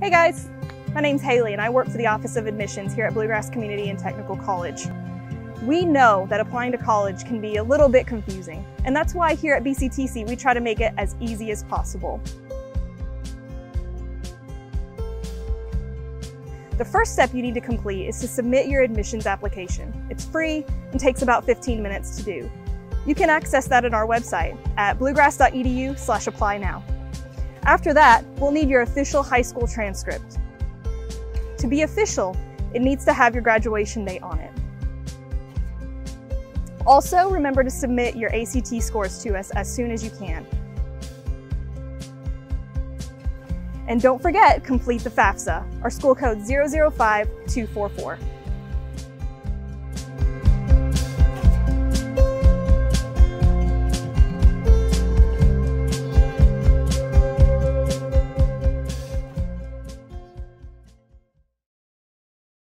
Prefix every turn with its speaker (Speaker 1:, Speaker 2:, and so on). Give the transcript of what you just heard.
Speaker 1: Hey guys, my name's Hayley and I work for the Office of Admissions here at Bluegrass Community and Technical College. We know that applying to college can be a little bit confusing, and that's why here at BCTC we try to make it as easy as possible. The first step you need to complete is to submit your admissions application. It's free and takes about 15 minutes to do. You can access that at our website at bluegrass.edu slash apply now. After that, we'll need your official high school transcript. To be official, it needs to have your graduation date on it. Also, remember to submit your ACT scores to us as soon as you can. And don't forget, complete the FAFSA, our school code 005244.